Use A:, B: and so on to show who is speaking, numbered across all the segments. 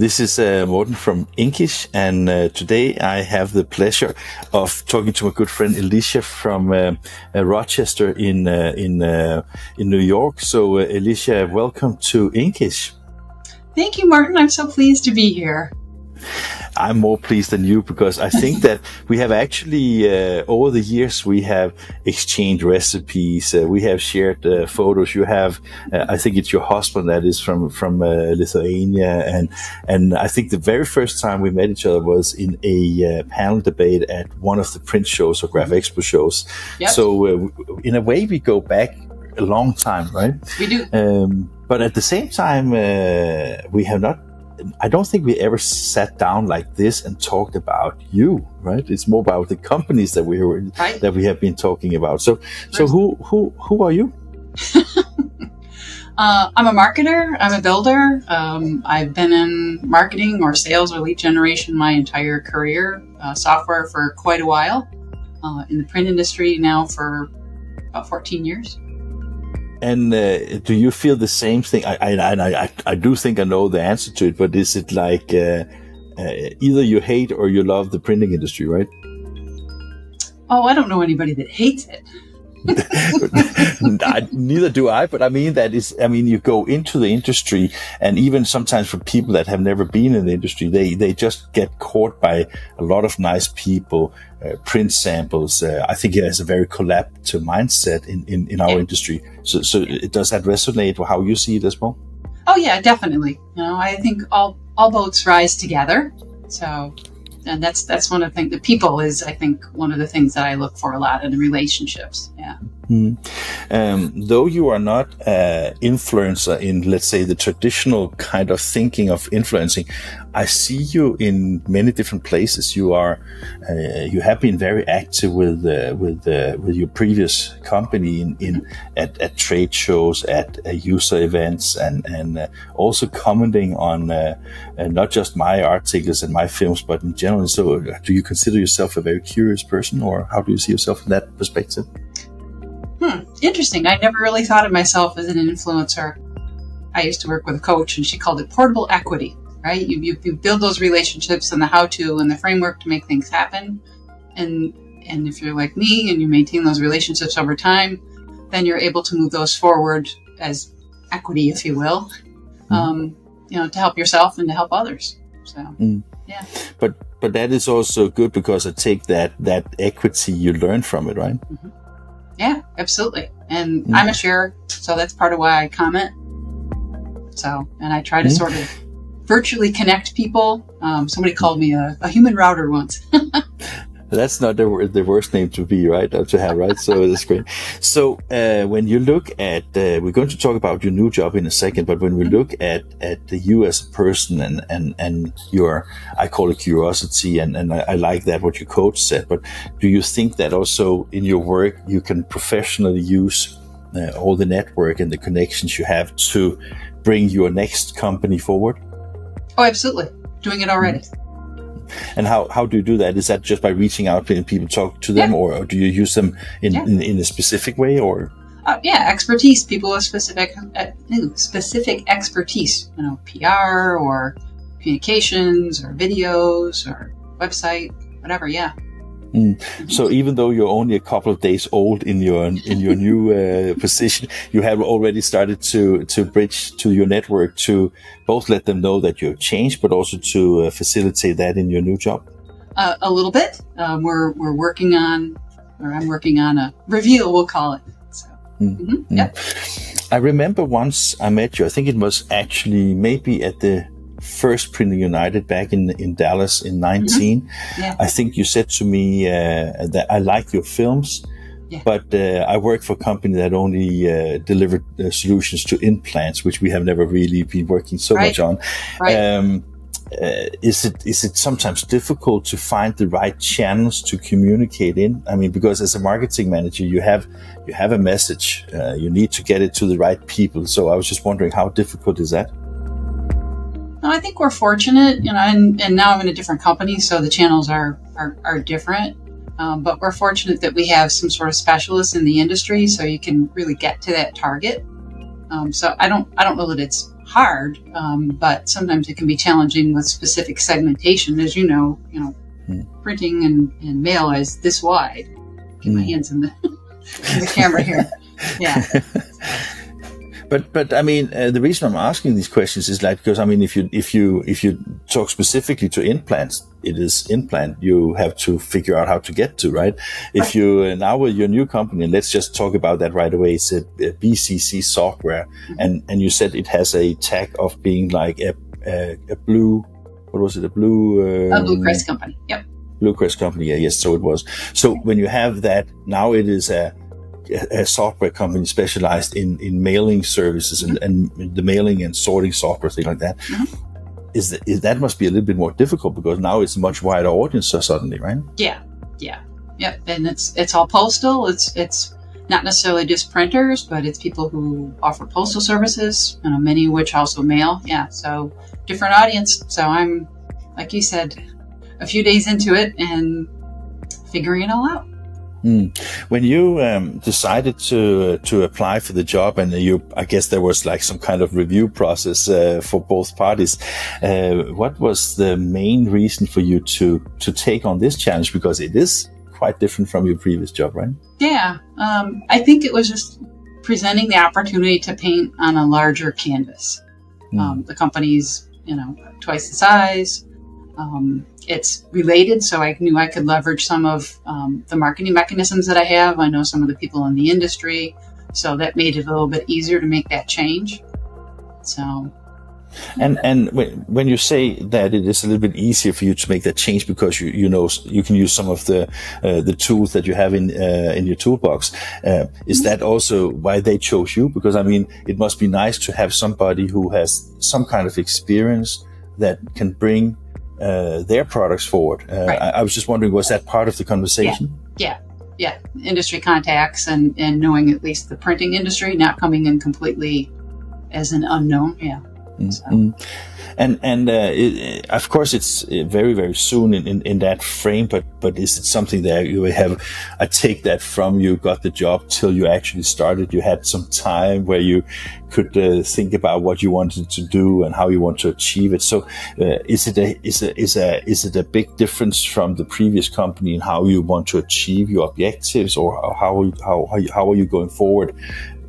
A: This is uh, Morten from Inkish, and uh, today I have the pleasure of talking to my good friend Elisha from uh, uh Rochester in uh, in uh, in New York. So, Elisha, welcome to Inkish.
B: Thank you, Morten. I'm so pleased to be here.
A: I'm more pleased than you because I think that we have actually uh, over the years we have exchanged recipes. Uh, we have shared uh, photos. You have, uh, I think it's your husband that is from from uh, Lithuania, and and I think the very first time we met each other was in a uh, panel debate at one of the print shows or Graph Expo shows. Yep. So in a way, we go back a long time, right?
B: We do. Um,
A: but at the same time, we have not I don't think we ever sat down like this and talked about you, right? It's more about the companies that we were, right. that we have been talking about. So, so who who who are you?
B: uh, I'm a marketer. I'm a builder. Um, I've been in marketing or sales or lead generation my entire career. Uh, software for quite a while. Uh, in the print industry now for about 14 years.
A: And uh, do you feel the same thing? I, I, I, I do think I know the answer to it, but is it like uh, uh, either you hate or you love the printing industry, right?
B: Oh, I don't know anybody that hates it.
A: neither do I, but I mean that is, I mean, you go into the industry and even sometimes for people that have never been in the industry, they, they just get caught by a lot of nice people, uh, print samples. Uh, I think it has a very collaborative mindset in, in, in our yeah. industry. So, so does that resonate with how you see it as well?
B: Oh yeah, definitely. You know, I think all, all boats rise together. So and that's that's one of the things. The people is, I think, one of the things that I look for a lot in the relationships. Yeah.
A: Mm. Um, though you are not an influencer in, let's say, the traditional kind of thinking of influencing, I see you in many different places. You are, uh, you have been very active with uh, with uh, with your previous company in, in at, at trade shows, at uh, user events, and and uh, also commenting on uh, not just my articles and my films, but in general. So, do you consider yourself a very curious person, or how do you see yourself in that perspective?
B: Hmm, interesting. I never really thought of myself as an influencer. I used to work with a coach and she called it portable equity, right? You, you, you build those relationships and the how to and the framework to make things happen. And, and if you're like me and you maintain those relationships over time, then you're able to move those forward as equity, if you will, mm. um, you know, to help yourself and to help others. So, mm. yeah.
A: But, but that is also good because I take that, that equity you learn from it, right? Mm-hmm.
B: Yeah, absolutely. And mm. I'm a sharer, so that's part of why I comment. So, and I try to mm. sort of virtually connect people. Um, somebody called me a, a human router once.
A: That's not the, the worst name to be, right? Or to have, right? So that's great. So uh, when you look at, uh, we're going to talk about your new job in a second, but when we look at at you as a person and and and your, I call it curiosity, and and I, I like that what your coach said. But do you think that also in your work you can professionally use uh, all the network and the connections you have to bring your next company forward?
B: Oh, absolutely. Doing it already. Mm-hmm.
A: And how, how do you do that? Is that just by reaching out and people talk to them, yeah. or, do you use them in, yeah. in, in, a specific way, or?
B: Uh, yeah, expertise. People with specific uh, specific expertise. You know, PR or communications or videos or website, whatever. Yeah.
A: Mm. So even though you're only a couple of days old in your in your new uh, position, you have already started to to bridge to your network to both let them know that you've changed, but also to uh, facilitate that in your new job.
B: Uh, a little bit. Um, we're we're working on, or I'm working on a reveal. We'll call it. So, mm.
A: Mm-hmm. Yep. I remember once I met you. I think it was actually maybe at the first Printing United back in in Dallas in 19. Mm-hmm. Yeah. I think you said to me uh, that I like your films, yeah. but uh, I work for a company that only uh, delivered uh, solutions to in-plants, which we have never really been working so right. much on. Right. Um, uh, is it is it sometimes difficult to find the right channels to communicate in? I mean, because as a marketing manager, you have you have a message, uh, you need to get it to the right people. So I was just wondering, how difficult is that?
B: I think we're fortunate, you know, and, and now I'm in a different company, so the channels are are, are different. Um, but we're fortunate that we have some sort of specialists in the industry, so you can really get to that target. Um, so I don't I don't know that it's hard, um, but sometimes it can be challenging with specific segmentation. As you know, you know, mm. printing and, and mail is this wide. Get mm. my hmm. hands in the, in the camera here. Yeah.
A: But but I mean, uh, the reason I'm asking these questions is like because I mean, if you if you if you talk specifically to in-plants, it is in-plant you have to figure out how to get to, right? If you uh, now with your new company, let's just talk about that right away. It's a, a BCC software, mm-hmm. and and you said it has a tag of being like a a, a blue, what was it? A blue.
B: Um, a BlueCrest company. Yep.
A: BlueCrest company. Yeah, yes. So it was. So when you have that, now it is a a software company specialized in, in mailing services and, and the mailing and sorting software, thing like that. Mm-hmm. Is that, is that must be a little bit more difficult because now it's a much wider audience suddenly, right?
B: Yeah, yeah, yep. And it's it's all postal. It's it's not necessarily just printers, but it's people who offer postal services, you know, many of which also mail. Yeah, so different audience. So I'm, like you said, a few days into it and figuring it all out.
A: Mm. When you um, decided to uh, to apply for the job, and you, I guess there was like some kind of review process uh, for both parties. Uh, what was the main reason for you to to take on this challenge? Because it is quite different from your previous job, right?
B: Yeah, um, I think it was just presenting the opportunity to paint on a larger canvas. Mm. Um, the company's, you know, twice the size. Um, it's related, so I knew I could leverage some of um, the marketing mechanisms that I have. I know some of the people in the industry, so that made it a little bit easier to make that change. So
A: and and when you say that it is a little bit easier for you to make that change because you you know you can use some of the uh, the tools that you have in uh, in your toolbox, uh, is that also why they chose you? Because I mean, it must be nice to have somebody who has some kind of experience that can bring uh, their products forward. Uh, right. I, I, was just wondering, was that part of the conversation?
B: Yeah, yeah, yeah. Industry contacts and and knowing at least the printing industry, not coming in completely as an unknown. Yeah.
A: And and uh, it, of course it's uh, very very soon in, in, in, that frame. But but is it something that you have? I take that from you got the job till you actually started. You had some time where you could uh, think about what you wanted to do and how you want to achieve it. So uh, is it a is a is a is it a big difference from the previous company in how you want to achieve your objectives, or how how how are you going forward?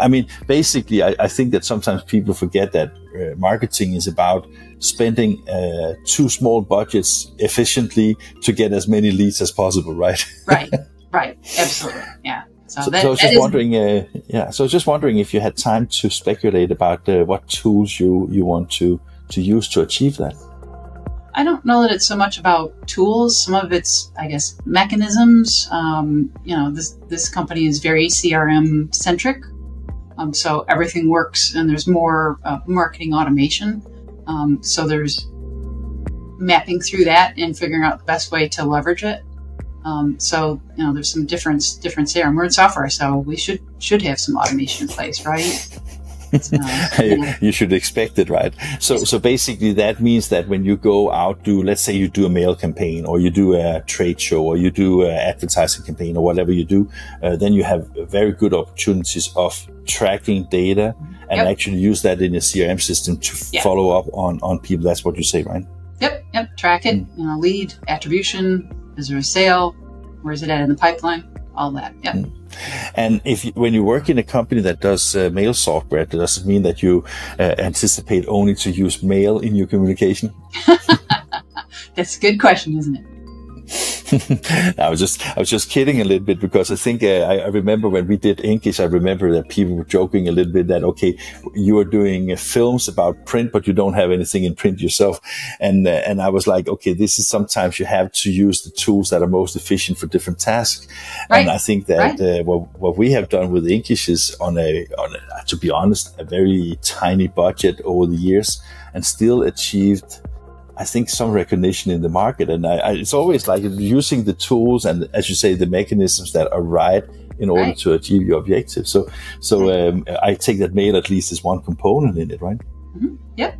A: I mean, basically, I, I think that sometimes people forget that uh, marketing is about spending uh, two small budgets efficiently to get as many leads as possible, right?
B: right, right, absolutely, yeah.
A: So, so, that, so I was just wondering, uh, yeah. So I was just wondering if you had time to speculate about uh, what tools you you want to to use to achieve that.
B: I don't know that it's so much about tools. Some of it's, I guess, mechanisms. Um, you know, this this company is very CRM centric, um, so everything works, and there's more uh, marketing automation. Um, so there's mapping through that and figuring out the best way to leverage it. Um, so you know, there's some difference difference there, and we're in software, so we should should have some automation in place, right?
A: you should expect it, right? So, so basically that means that when you go out, do, let's say you do a mail campaign or you do a trade show or you do an advertising campaign or whatever you do, uh, then you have very good opportunities of tracking data and yep. actually use that in a CRM system to yep. follow up on, on people. That's what you say, right?
B: Yep. Yep. Track it, mm. you know, lead, attribution. Is there a sale? Where is it at in the pipeline? All that. Yep. Mm.
A: And if you, when you work in a company that does uh, mail software, does it mean that you uh, anticipate only to use mail in your communication?
B: That's a good question, isn't it?
A: I was just I was just kidding a little bit because I think uh, I, I, remember when we did Inkish, I remember that people were joking a little bit that okay, you are doing uh, films about print, but you don't have anything in print yourself, and uh, and I was like, okay, this is sometimes you have to use the tools that are most efficient for different tasks, right. and I think that right. Uh, what what we have done with Inkish is on a on a, to be honest a very tiny budget over the years and still achieved I think some recognition in the market. And I, I, it's always like using the tools and, as you say, the mechanisms that are right in order right. to achieve your objective. So, so um, I take that mail at least is one component in it, right?
B: Mm-hmm. Yep.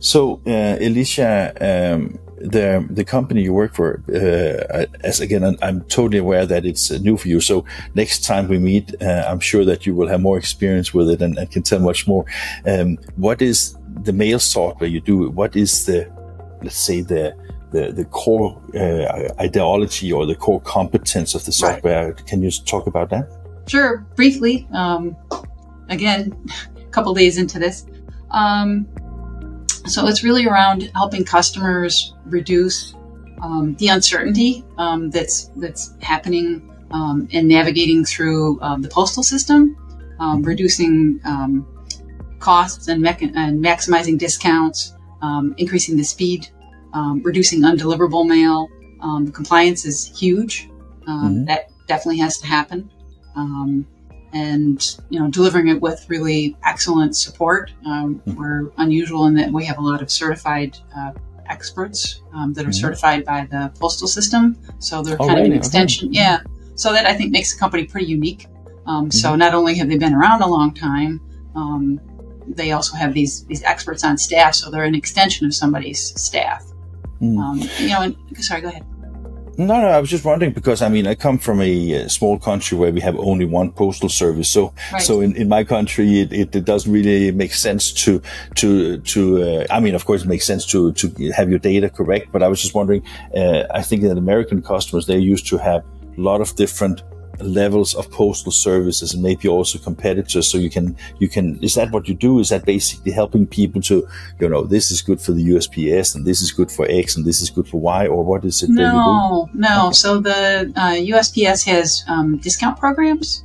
A: So, uh, Elisha, um, the the company you work for, uh, as again, I'm, I'm, totally aware that it's uh, new for you. So next time we meet, uh, I'm sure that you will have more experience with it and, and can tell much more. Um, what is the mail software you do? What is the, let's say the the, the core uh, ideology or the core competence of the software? Right. Can you talk about that?
B: Sure, briefly. Um, again, a couple days into this. Um, so it's really around helping customers reduce um, the uncertainty um, that's that's happening um, and navigating through um, the postal system, um, reducing um, costs and, and, maximizing discounts, increasing the speed, reducing undeliverable mail. compliance is huge. Mm-hmm. That definitely has to happen and you know delivering it with really excellent support. Um, mm-hmm. We're unusual in that we have a lot of certified uh, experts um, that are mm-hmm. certified by the postal system, so they're oh, kind of an extension. Okay. Yeah, so that I think makes the company pretty unique. Um, mm-hmm. So not only have they been around a long time, um, they also have these these experts on staff, so they're an extension of somebody's staff. Mm. Um, you know, and, sorry, go ahead.
A: No, no, I was just wondering because I mean I come from a, small country where we have only one postal service, so right. so in, in my country it, it, it, doesn't really make sense to to to uh, I mean of course it makes sense to to have your data correct, but I was just wondering uh, I think that American customers they used to have a lot of different levels of postal services and maybe also competitors. So you can you can is that what you do? Is that basically helping people to you know this is good for the usps and this is good for x and this is good for y or what is it
B: no no. Okay. so the uh, usps has um, discount programs.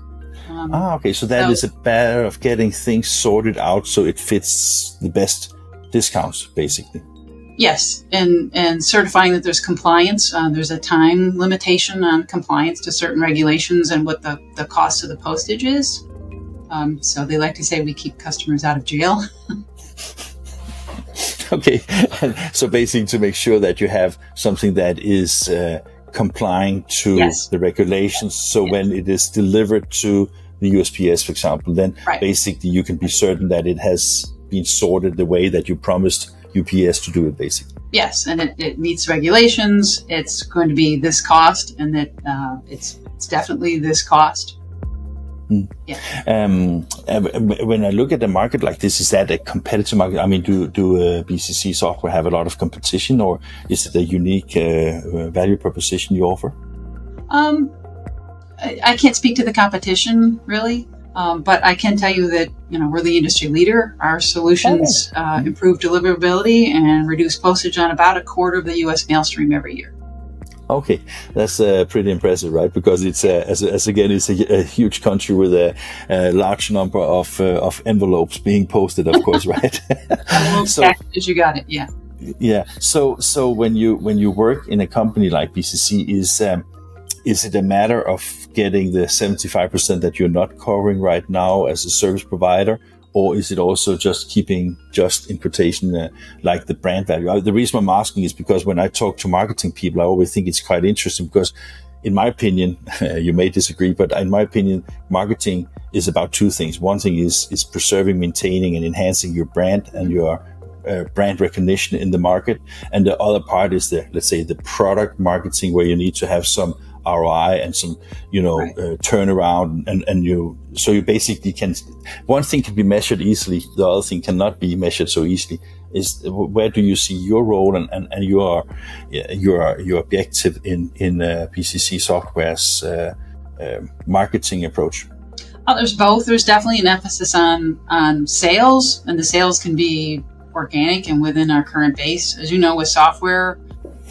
A: Um, ah okay. So that so, is a matter of getting things sorted out so it fits the best discounts basically
B: Yes, and and certifying that there's compliance. Uh, there's a time limitation on compliance to certain regulations and what the, the cost of the postage is. Um, so they like to say we keep customers out of jail.
A: okay, so basically to make sure that you have something that is uh, complying to yes. the regulations. So yes. when it is delivered to the USPS, for example, then right. basically you can be certain that it has been sorted the way that you promised UPS to do it, basically.
B: Yes, and it, it meets regulations. It's going to be this cost, and that uh, it's it's definitely this cost.
A: Mm. Yeah. Um, when I look at the market like this, is that a competitive market? I mean, do do uh, BCC software have a lot of competition, or is it a unique uh, value proposition you offer?
B: Um, I, I can't speak to the competition really. Um, but I can tell you that you know we're the industry leader. Our solutions oh. uh, improve deliverability and reduce postage on about a quarter of the U.S. mail stream every year.
A: Okay, that's uh, pretty impressive, right? Because it's uh, as, as, again, it's a, a, huge country with a, a large number of uh, of envelopes being posted, of course, right?
B: so, as you got it, yeah.
A: Yeah. So so when you when you work in a company like BCC, is um, is it a matter of getting the 75% that you're not covering right now as a service provider? Or is it also just keeping just in quotation uh, like the brand value? Uh, the reason I'm asking is because when I talk to marketing people, I always think it's quite interesting because in my opinion, you may disagree, but in my opinion, marketing is about two things. One thing is, is preserving, maintaining and enhancing your brand and your uh, brand recognition in the market. And the other part is the, let's say the product marketing where you need to have some ROI and some, you know, right. uh, turnaround and, and you, so you basically can, one thing can be measured easily. The other thing cannot be measured so easily is where do you see your role and, and, and your, your, your objective in, in uh, BCC software's, uh, uh, marketing approach?
B: Oh, there's both. There's definitely an emphasis on, on sales and the sales can be organic and within our current base. As you know, with software,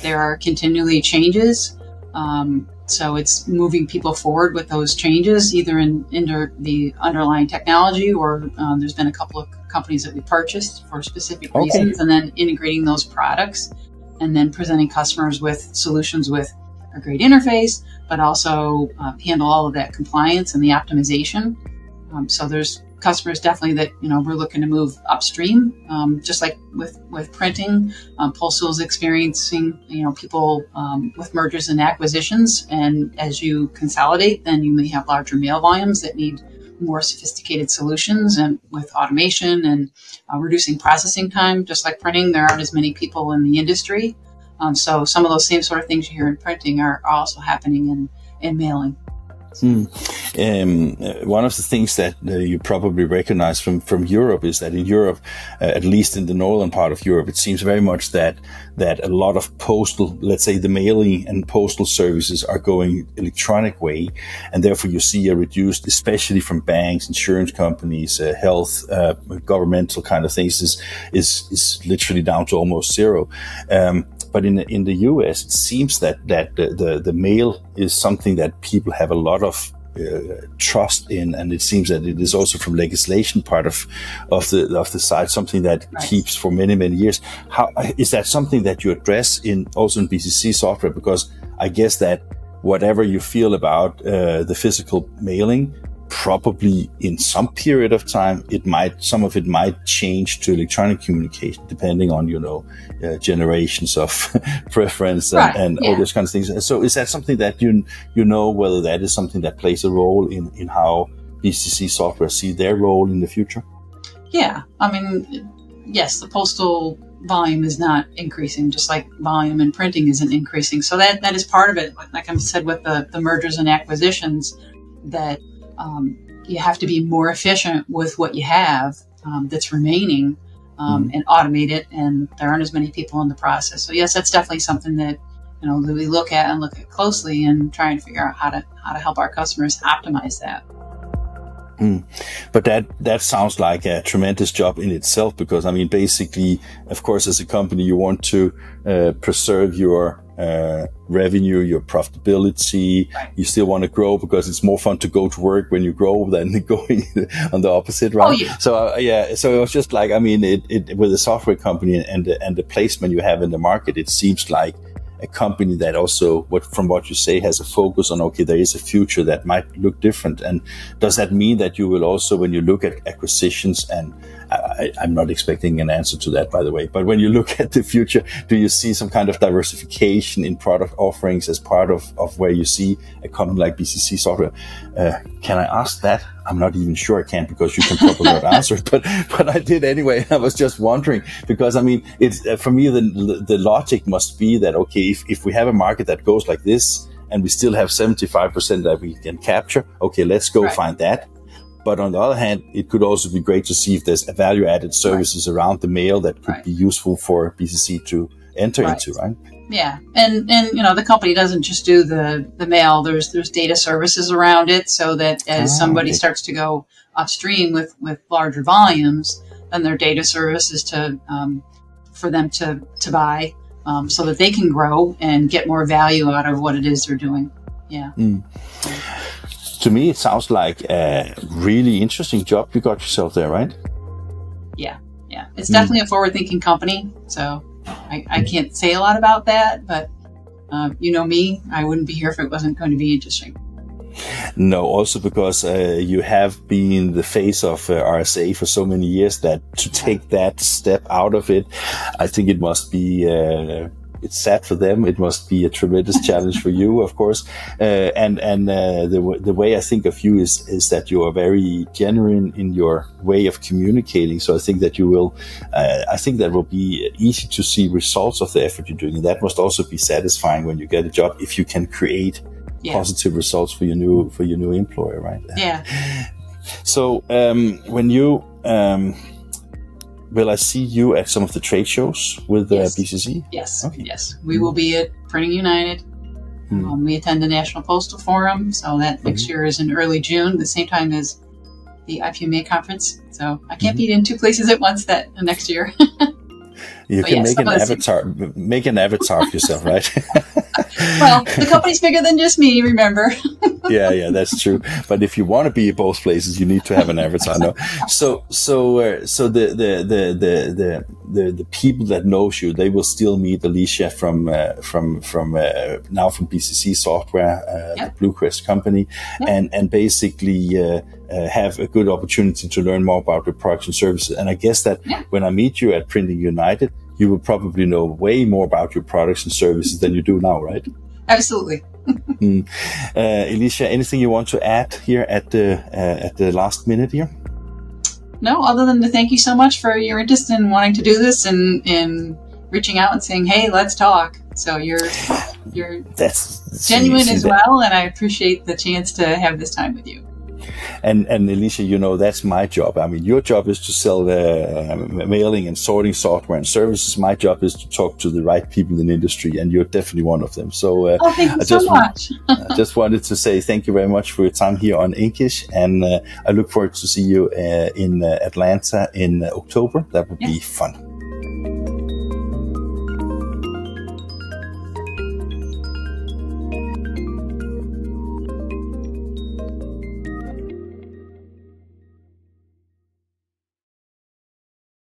B: there are continually changes. Um, so it's moving people forward with those changes, either in, in the underlying technology or um, there's been a couple of companies that we purchased for specific okay. reasons, and then integrating those products and then presenting customers with solutions with a great interface, but also uh, handle all of that compliance and the optimization. Um, so there's customers definitely that you know we're looking to move upstream um, just like with with printing um, postal is experiencing you know people um, with mergers and acquisitions. And as you consolidate then you may have larger mail volumes that need more sophisticated solutions and with automation and uh, reducing processing time. Just like printing there aren't as many people in the industry. Um, so some of those same sort of things you hear in printing are also happening in, in mailing.
A: Hmm. Um, uh, one of the things that uh, you probably recognize from, from Europe is that in Europe, uh, at least in the northern part of Europe, it seems very much that that a lot of postal, let's say, the mailing and postal services are going electronic way, and therefore you see a reduced, especially from banks, insurance companies, uh, health, uh, governmental kind of things, is is is literally down to almost zero. Um, but in in the US, it seems that that the, the, the mail is something that people have a lot of uh, trust in, and it seems that it is also from legislation part of of the of the side something that right. keeps for many many years. How is that something that you address in also in BCC software? Because I guess that whatever you feel about uh, the physical mailing, probably in some period of time it might some of it might change to electronic communication depending on you know uh, generations of preference and, right, and yeah. all those kinds of things. So is that something that you you know whether that is something that plays a role in in how bcc software see their role in the future?
B: Yeah i mean yes the postal volume is not increasing just like volume and printing isn't increasing. So that that is part of it. Like i said with the, the mergers and acquisitions that um, you have to be more efficient with what you have um, that's remaining um, mm-hmm. and automate it. And there aren't as many people in the process. So yes, that's definitely something that you know that we look at and look at closely and try and figure out how to how to help our customers optimize that.
A: Mm. But that that sounds like a tremendous job in itself because I mean basically, of course, as a company, you want to uh, preserve your uh, revenue, your profitability. You still want to grow because it's more fun to go to work when you grow than going on the opposite, right? Oh, yeah. So uh, yeah, so it was just like I mean, it, it with a software company and the, and the placement you have in the market, it seems like a company that also, what from what you say, has a focus on okay, there is a future that might look different. And does that mean that you will also, when you look at acquisitions and I, am not expecting an answer to that, by the way. But when you look at the future, do you see some kind of diversification in product offerings as part of, of where you see a company like BCC Software? Uh, can I ask that? I'm not even sure I can because you can probably not answer it, but, but I did anyway. I was just wondering because I mean, it's, uh, for me, the, the logic must be that, okay, if, if we have a market that goes like this, and we still have 75% that we can capture. Okay, let's go right. find that. But on the other hand, it could also be great to see if there's value added services right. around the mail that could right. be useful for BCC to enter right. into, right?
B: Yeah, and and you know the company doesn't just do the the mail. There's there's data services around it, so that as ah, somebody okay. starts to go upstream with with larger volumes, then their data services to um, for them to to buy, um, so that they can grow and get more value out of what it is they're doing. Yeah. Mm
A: to me, it sounds like a really interesting job you got yourself there, right?
B: Yeah, yeah. It's definitely mm. a forward thinking company. So I, I, can't say a lot about that, but uh, you know me, I wouldn't be here if it wasn't going to be interesting.
A: No, also because uh, you have been the face of uh, RSA for so many years that to take that step out of it, I think it must be uh, it's sad for them. It must be a tremendous challenge for you, of course. Uh, and and uh, the the way I think of you is is that you are very genuine in your way of communicating. So I think that you will. Uh, I think that will be easy to see results of the effort you're doing. And that must also be satisfying when you get a job if you can create yeah. positive results for your new for your new employer, right?
B: Yeah.
A: So um, when you um, will I see you at some of the trade shows with uh, yes. BCC?
B: Yes. Okay. Yes. We will be at Printing United. Mm. Um, we attend the National Postal Forum, so that next mm-hmm. year is in early June, the same time as the IPMA conference. So I can't mm-hmm. be in two places at once that next year.
A: You can make an avatar, make an avatar of yourself, right?
B: well, the company's bigger than just me, remember?
A: yeah, yeah, that's true. But if you want to be both places, you need to have an avatar. No, so so uh, so the, the the the the the the people that knows you, they will still meet Elisha from uh, from from uh, now from BCC Software, uh, yep. the BlueCrest company, yep. and and basically. Uh, uh, have a good opportunity to learn more about your products and services. And I guess that when I meet you at Printing United, you will probably know way more about your products and services than you do now, right?
B: Absolutely. mm.
A: uh, Elisha, anything you want to add here at the uh, at the last minute here?
B: No, other than to thank you so much for your interest in wanting to do this and in reaching out and saying, "Hey, let's talk." So you're you're
A: that's
B: genuine as well, and I appreciate the chance to have this time with you.
A: And and Elisha, you know that's my job. I mean, your job is to sell the uh, mailing and sorting software and services. My job is to talk to the right people in the industry, and you're definitely one of them. So,
B: uh, oh, thank you I so much.
A: I just wanted to say thank you very much for your time here on Inkish, and uh, I look forward to see you uh, in uh, Atlanta in uh, October. That would yeah. be fun.